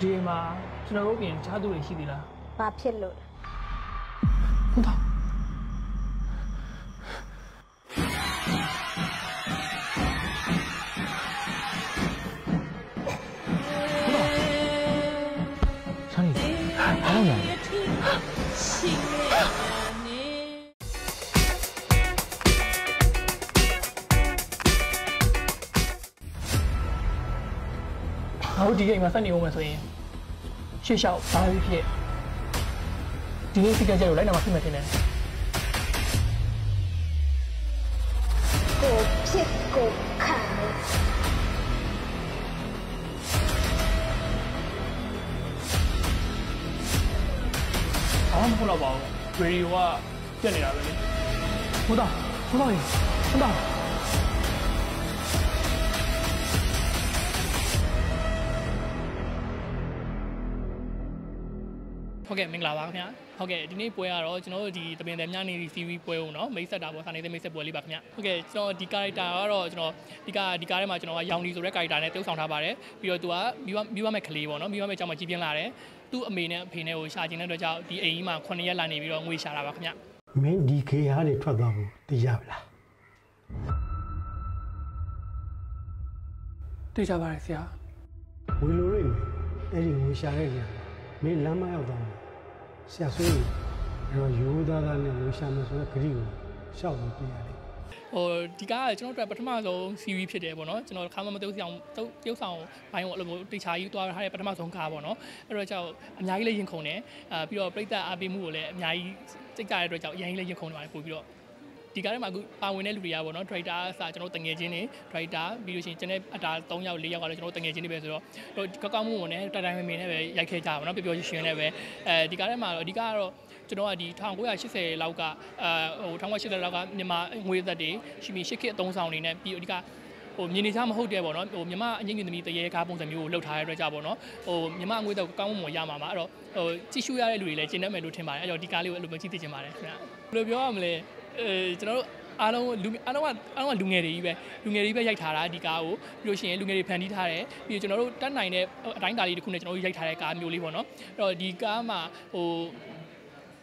ဒီမှာကျွန်တော်တို့ပြင်ချားသူတွေရှိသေးလားဘာဖြစ်လို့လဲဟုတ်တော့ လုံးရတယ်ရှိခဲ့နေငါတို့ဒီကိမှာစက်နေအောင်မယ်ဆိုရင်ရှေ့လျှောက်ဘာဖြစ်ဖြစ်ဒီနေ့စိတ်ကြကြလို့လိုက်နာမှာဖြစ်မယ်ထင်တယ်ကိုဖြစ်ကိုခံ မှမဟုတ်တော့ပါဘူးရေဒီယိုကပြက်နေတာပဲလေဟိုတော့ဟိုတော့ရေဟိုတော့ဟုတ်ကဲ့မင်္ဂလာပါခင်ဗျာဟုတ်ကဲ့ဒီနေ့ပွဲကတော့ကျွန်တော်တို့ဒီတပင်တယ်မြနေဒီ series ပွဲကိုနော်မိတ်ဆက်တာပေါ့စာနေသိမိတ်ဆက်ပွဲလေးပါခင်ဗျာဟုတ်ကဲ့ကျွန်တော်ဒီ character ကတော့ကျွန်တော်ဒီကဒီကားထဲမှာကျွန်တော်ကရောင်ဒီဆိုတဲ့ character နဲ့တုပ်ဆောင်ထားပါတယ်ပြီးတော့သူကမိဘမိဘမဲ့ကလေးပေါ့နော်မိဘမဲ့အကြောင်းမှကြီးပြင်းလာတယ် သူ့အမေနဲ့အဖေနဲ့ကိုရှာကျင်တဲ့အတွက်ကြောင့်ဒီအိမ်ကြီးမှာ9ရက်လာနေပြီးတော့ငွေရှာတာပါခင်ဗျာမင်းဒီခေဟာတွေထွက်သွားဖို့သိရပါလားသိကြပါတယ်ဆရာဝေလိုရိတ်မယ်အဲ့ဒီငွေရှာတဲ့နေရာမင်းလမ်းမရောက်သွားမယ်ဆရာဆွေးအဲ့တော့ရိုးသားသားနဲ့ငွေရှာမယ်ဆိုတဲ့ဂရိကိုရှောက်ပြီးပြရတယ် ဟိုဒီကားကကျွန်တော်တို့အတွက်ပထမဆုံး series ဖြစ်တယ်ပေါ့နော်ကျွန်တော်ခါမှမတုပ်ဆောင်တုပ်တုပ်ဆောင်ဘိုင်းကိုအဲ့လိုမျိုးတေချာကြီးတွားထားတဲ့ပထမဆုံးကားပေါ့နော်အဲ့တော့ကြောင့်အများကြီးလည်းရင်ခုန်တယ်အာပြီးတော့ပြိတ္တအားပေးမှုကိုလည်းအများကြီးစိတ်ကြတဲ့အတွက်ကြောင့်အရင်ကြီးလည်းရင်ခုန်နေပါတယ်ပို့ပြီးတော့ဒီကားထဲမှာအခုပါဝင်တဲ့လူတွေကပေါ့နော် director အစားကျွန်တော်တို့တငယ်ချင်းတွေ director ပြီးလို့ရှိရင်ကျွန်တော်အတာ3ယောက်4ယောက်ကလည်းကျွန်တော်တို့တငယ်ချင်းတွေပဲဆိုတော့ဟိုကောက်ကောက်မှုကိုလည်းတိုင်တိုင်မင်မင်နဲ့ပဲရိုက်ခဲ့ကြပါတော့ပျော်ပျော်ရွှင်ရွှင်နဲ့ပဲအဲဒီကားထဲမှာတော့အဓိကကတော့ ကျွန်တော်ကဒီ1980လောက်ကအာဟို1980လောက်ကမြန်မာငွေသက်တွေရှိပြီးရှစ်ခေတ်အသုံးဆောင်တွေနဲ့ပြီးအဓိကဟိုမြင်နေကြမဟုတ်တဲ့ပေါ့နော်ဟိုမြမအငိမ့်ငင်သမီးတရေကားပုံစံမျိုးကိုလှုပ်ထားတဲ့အတွက်ကြောင့်ပေါ့နော်ဟိုမြမအငွေတော့ကောင်းမွန်ရမှာပါအဲ့တော့ဟိုကြည့်ရှုရတဲ့လူတွေလည်းကျင့်တတ်မယ်လို့ထင်ပါတယ်အဲ့တော့ဒီကားလေးကိုအဲ့လိုပဲကြည့်သိချင်ပါတယ်ခင်ဗျာဘယ်လိုပြောရမလဲအဲကျွန်တော်တို့အားလုံးလူအားလုံးကအားလုံးကလူငယ်တွေကြီးပဲလူငယ်တွေကြီးပဲရိုက်ထားတာဒီကားကိုပြီးလို့ရှိရင်လူငယ်တွေဖန်တီးထားတယ်ပြီးတော့ကျွန်တော်တို့တတ်နိုင်တဲ့အတိုင်းတာလေးတစ်ခုနဲ့ကျွန်တော်တို့ရိုက်ထားတဲ့ကားမျိုးလေးပေါ့နော်အဲ့တော့ဒီကားမှာဟို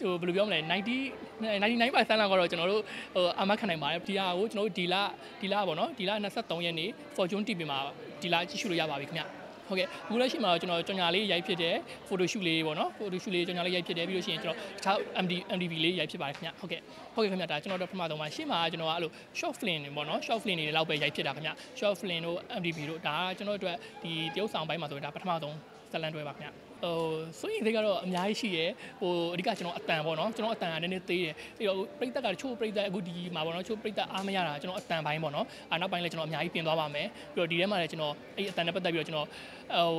ဟိုဘယ်လိုပြောမလဲ90 99%လောက်ကတော့ကျွန်တော်တို့ဟိုအမခံနိုင်ပါတယ်ဒီဟာကိုကျွန်တော်တို့ဒီလဒီလပေါ့နော်ဒီလ23ရက်နေ့ Fortune TV မှာဒီလကြည့်ရှုလို့ရပါပြီခင်ဗျဟုတ်ကဲ့အခုလက်ရှိမှာတော့ကျွန်တော်ကြော်ညာလေးရိုက်ဖြစ်တယ် photo shoot လေးပေါ့နော် photo shoot လေးကြော်ညာလေးရိုက်ဖြစ်တယ်ပြီးလို့ရှိရင်ကျွန်တော်တခြား MD MDV လေးရိုက်ဖြစ်ပါတယ်ခင်ဗျဟုတ်ကဲ့ဟုတ်ကဲ့ခင်ဗျဒါကျွန်တော်တို့ပထမဆုံးမှာရှေ့မှာကျွန်တော်ကအဲ့လို short film တွေပေါ့နော် short film တွေလောက်ပဲရိုက်ဖြစ်တာခင်ဗျ short film တို့ MDV တို့ဒါကကျွန်တော်တို့အတွက်ဒီတရုပ်ဆောင်ပိုင်းမှာဆိုရင်ဒါပထမဆုံးဇလန်တွဲပါခင်ဗျ ဟိုဆိုရင်ဒီကတော့အများကြီးရှိရယ်ဟိုအဓိကကျွန်တော်အတန်ပေါ့နော်ကျွန်တော်အတန်ကနည်းနည်းသေးတယ်ပြီးတော့ပြိတ္တကချို့ပြိတ္တအခုဒီမှာပေါ့နော်ချို့ပြိတ္တအားမရတာကျွန်တော်အတန်ပိုင်းပေါ့နော်အာနောက်ပိုင်းလည်းကျွန်တော်အများကြီးပြင်သွားပါမယ်ပြီးတော့ဒီထဲမှာလည်းကျွန်တော်အဲ့အတန်နဲ့ပတ်သက်ပြီးတော့ကျွန်တော်ဟို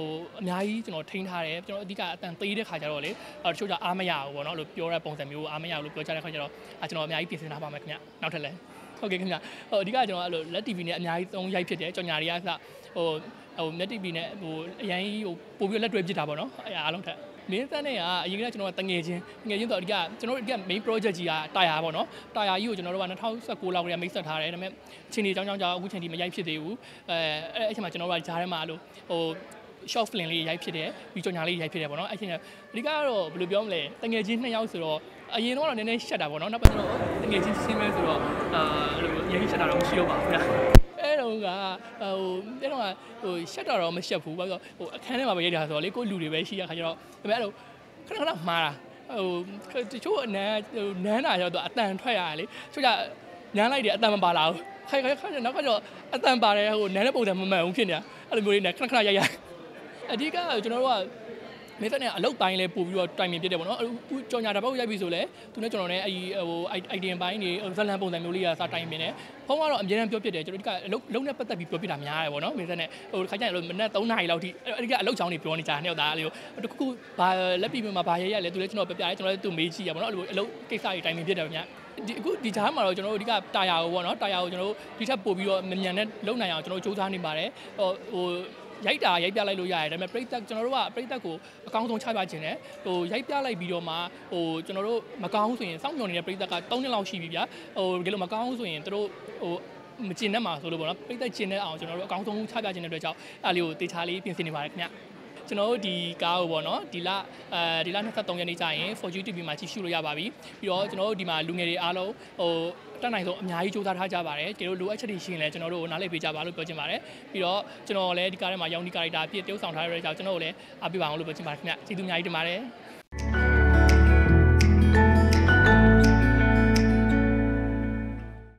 အများကြီးကျွန်တော်ထိန်းထားတယ်ကျွန်တော်အဓိကအတန်သေးတဲ့ခါကျတော့လေတချို့ကြအားမရဘူးပေါ့နော်လို့ပြောတဲ့ပုံစံမျိုးအားမရဘူးလို့ပြောကြတဲ့ခါကျတော့အဲကျွန်တော်အများကြီးပြင်ဆင်ထားပါမယ်ခင်ဗျနောက်ထပ်လည်း ဟုတ်ကဲ့ခင်ဗျဟိုအဓိကကျွန်တော်အဲ့လိုလက် TV နဲ့အများကြီးသုံးရိုက်ဖြစ်တယ်ကြော်ညာတွေကစဟိုဟိုမျက် TV နဲ့ဟိုအရင်ဟိုပို့ပြီးလက်တွဲဖြစ်တာပေါ့နော်အဲအားလုံးထက်မင်းသက်နဲ့ကအရင်ကကျွန်တော်ကတငယ်ချင်းငယ်ချင်းတော့အဓိကကျွန်တော်တို့အဓိက main project ကြီးကတာယာပေါ့နော်တာယာကြီးကိုကျွန်တော်တို့က2019လောက်ကမိတ်ဆက်ထားတယ်ဒါပေမဲ့အချိန်ကြီးကြောင်းကြောင်းကြောင်းအခုချိန်ထိမရိုက်ဖြစ်သေးဘူးအဲအဲ့အချိန်မှာကျွန်တော်တို့ကဂျားထဲမှာအဲ့လိုဟို short film လေးရိုက်ဖြစ်တယ်ပြီးကြော်ညာလေးရိုက်ဖြစ်တယ်ပေါ့နော်အဲ့ချိန်ကအဓိကကတော့ဘယ်လိုပြောမလဲတငယ်ချင်းနှစ်ယောက်ဆိုတော့အရင်တော့နည်းနည်းရှက်တာပေါ့နော်နောက်ပိုင်းတော့တငယ်ချင်းရှင်းမဲဆိုတော့အာအဲ့လိုရိုက်ရှက်တာတော့မရှိတော့ပါဘူးဗျာအဲ့တော့ကဟိုအဲ့တော့ဟိုရှက်တာတော့မရှက်ဘူးဘာလို့ဟိုအခန်းထဲမှာပဲရိုက်တာဆိုတော့လေကိုလူတွေပဲရှိရခါကျတော့ဒါပေမဲ့အဲ့လိုခဏခဏမှားတာဟိုတချို့အနမ်းဟိုနန်းတာကျတော့အတန်ထွက်ရတယ်လေချို့ကနန်းလိုက်တယ်အတန်မပါလာဘူးခိုင်ခိုင်ခိုင်နောက်ကကျတော့အတန်ပါတယ်ဟိုနန်းတဲ့ပုံစံမမှန်ဘူးဖြစ်နေတာအဲ့လိုမျိုးလေးနဲ့ခဏခဏရိုက်ရ အဓိကကျွန်တော်တို့ကမေသက်နဲ့အလုတ်ပိုင်းလဲပို့ပြီးတော့တိုင်ပင်ပြစ်တယ်ပေါ့နော်အခုကြော်ညာတစ်ပုတ်ရိုက်ပြီဆိုလဲသူနဲ့ကျွန်တော်နဲ့အဲဒီဟို item ပိုင်းတွေဇလန်ပုံစံမျိုးလေးကစတိုင်ပင်တယ်ဖုန်းကတော့အများအားပြောပြစ်တယ်ကျွန်တော်ဒီကအလုတ်လုံးနဲ့ပတ်သက်ပြီးပြောပြတာများတယ်ပေါ့နော်မေသက်နဲ့ဟိုခါကျရင်မနေ့3နာရီလောက်ထိအဲဒီကအလုတ်ချောင်းတွေပြောနေကြတယ်နှစ်ယောက်သားလေးကိုတခုခုဘာလက်ပြီးမှာဘာရဲရလဲသူလည်းကျွန်တော်ပြပြတယ်ကျွန်တော်လည်းသူမေးကြည့်ရပေါ့နော်အဲ့လိုအလုတ်ကိစ္စတွေတိုင်ပင်ပြစ်တယ်ဗျာဒီအခုဒီဂျားမှာတော့ကျွန်တော်တို့အဓိကတာယာကိုပေါ့နော်တာယာကိုကျွန်တော်တို့ဒီထက်ပို့ပြီးတော့မြန်မြန်နဲ့လုံနိုင်အောင်ကျွန်တော်တို့စူးစမ်းနေပါတယ်ဟိုဟို ရိုက်တာရိုက်ပြလိုက်လို့ရတယ်ဒါပေမဲ့ပရိသတ်ကျွန်တော်တို့ကပရိသတ်ကိုအကောင်းဆုံးချပြခြင်းနဲ့ဟိုရိုက်ပြလိုက်ပြီးတော့မှဟိုကျွန်တော်တို့မကောင်းဘူးဆိုရင်စောင့်မျှော်နေတဲ့ပရိသတ်က3နှစ်လောက်ရှိပြီဗျာဟိုတကယ်လို့မကောင်းဘူးဆိုရင်သူတို့ဟိုမကျင်တတ်မှာဆိုလို့ပေါ့နော်ပိတ်သက်ကျင်တဲ့အောင်ကျွန်တော်တို့အကောင်းဆုံးချပြခြင်းတဲ့အတွက်ကြောင့်အဲ့လေးကိုတေချာလေးပြင်ဆင်နေပါတယ်ခင်ဗျ ကျွန်တော်တို့ဒီကားကိုပေါ့နော်ဒီလအဲဒီလ23ရက်နေ့ကျရင် 4G TV မှာကြည့်ရှုလို့ရပါပြီပြီးတော့ကျွန်တော်တို့ဒီမှာလူငယ်တွေအားလုံးဟိုတက်နိုင်ဆုံးအများကြီးစူးစမ်းထားကြပါတယ်ကျေတို့လိုအပ်ချက်တွေရှိရင်လည်းကျွန်တော်တို့နားလည်ပေးကြပါလို့ပြောချင်ပါတယ်ပြီးတော့ကျွန်တော်လည်းဒီကားထဲမှာရောင်းဒီကာရိုက်တာပြည့်တုပ်ဆောင်ထားရတဲ့ကြောင့်ကျွန်တော်တို့လည်းအားပေးပါအောင်လို့ပြောချင်ပါတယ်ခင်ဗျကျေးဇူးအများကြီးတင်ပါတယ်